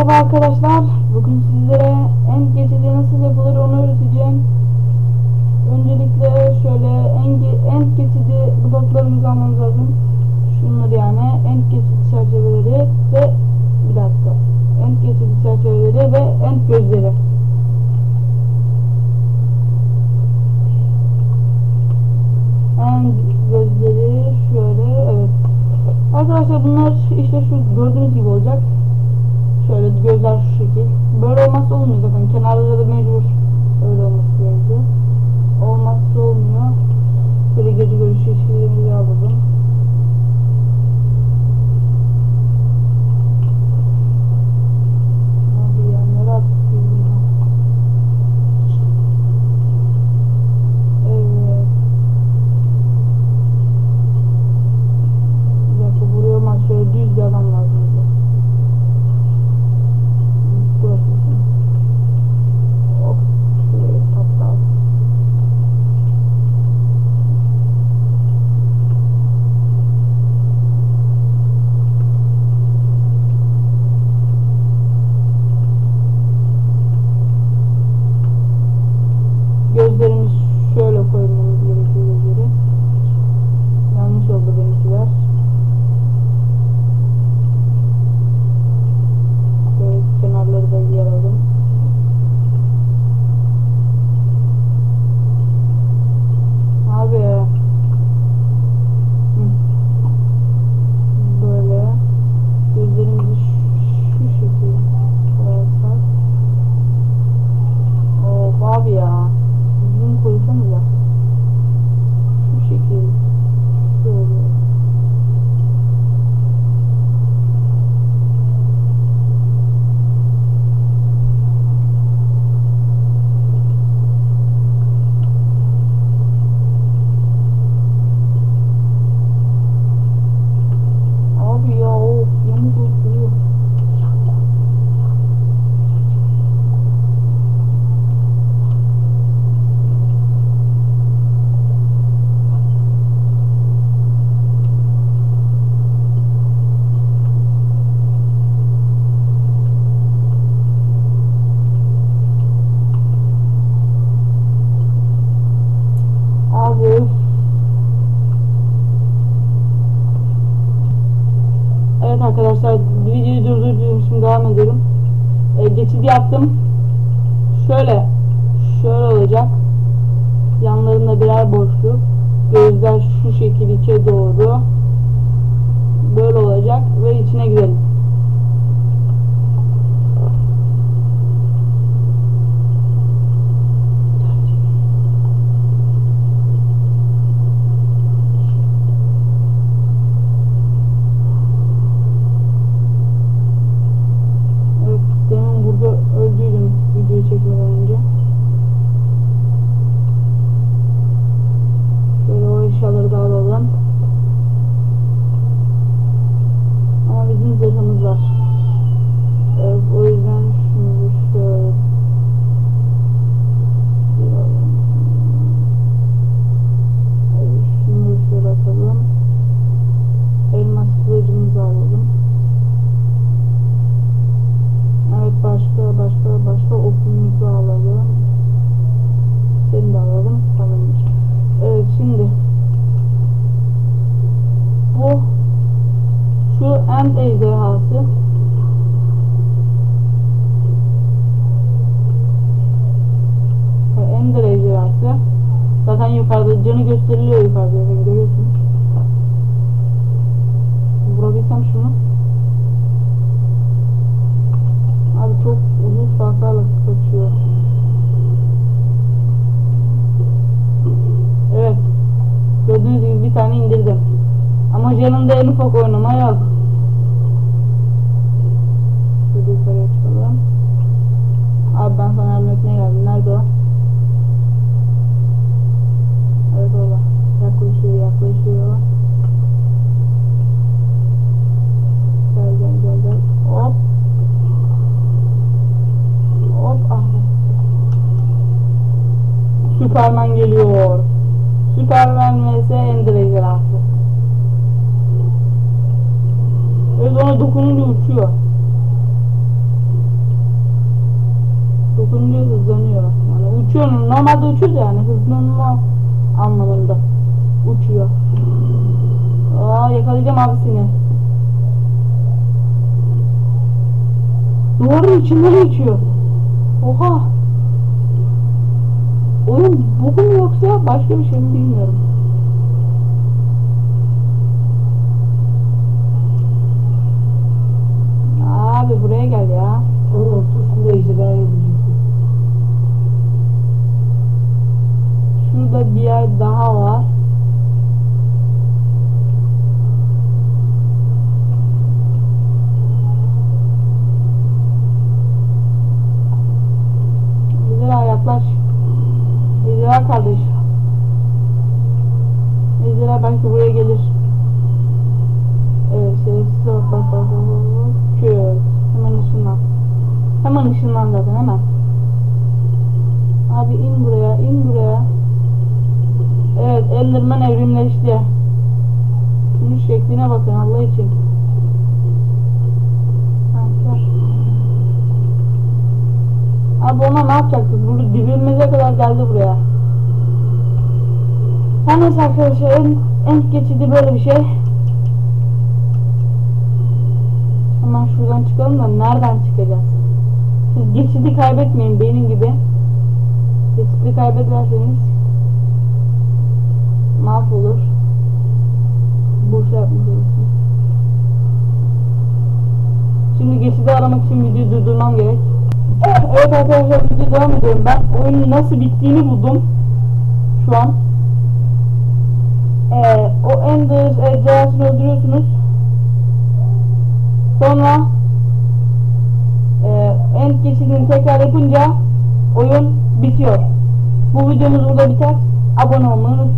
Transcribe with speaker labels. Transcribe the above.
Speaker 1: Merhaba arkadaşlar. Bugün sizlere en gecede nasıl yapılır onu öğreteceğim. yaptım. Şöyle, şöyle olacak. Yanlarında birer boşluk. Gözler şu şekil içe doğru. Böyle olacak ve içine girelim. Richard başka başka başka okumuzu alalım. Seni de alalım. Tamamdır. Evet şimdi bu şu end ejderhası Ender ejderhası zaten yukarıda canı gösteriliyor yukarıda görüyorsunuz vurabilsem şunu çalışıyor. Evet. Gördüğünüz gibi bir tane indirdim. Ama yanımda en ufak oynama yok. Şöyle yukarıya çıkalım. Abi ben sana örnekine geldim. Nerede o? Evet orada. Yaklaşıyor yaklaşıyor. Superman geliyor. Superman vs Ender'e artık. Evet ona dokununca uçuyor. Dokununca hızlanıyor. Yani uçuyor. Normalde uçuyor yani hızlanma anlamında. Uçuyor. Aa yakalayacağım abi seni. Duvarın içinden uçuyor. Oha. Oyun mu yoksa başka bir şey mi bilmiyorum. Abi buraya gel ya.
Speaker 2: Onun ortasında ejderha yapacaksın.
Speaker 1: Şurada bir yer daha var. Hemen ışınlan zaten hemen. Abi in buraya in buraya. Evet Enderman evrimleşti. Şunun şekline bakın Allah için. Abi ona ne yapacaktık? Burada dibimize kadar geldi buraya. Her neyse arkadaşlar en, en geçidi böyle bir şey. Hemen şuradan çıkalım da nereden çıkacağız? Siz geçidi kaybetmeyin benim gibi. Geçidi kaybederseniz mahvolur. Boş yapmış olursunuz. Şimdi geçidi aramak için videoyu durdurmam gerek. Evet arkadaşlar video devam ediyorum. Ben oyunun nasıl bittiğini buldum. Şu an. Ee, o Ender ejderhasını öldürüyorsunuz. Yapınca oyun bitiyor. Bu videomuz burada biter. Abone olmayı unutmayın.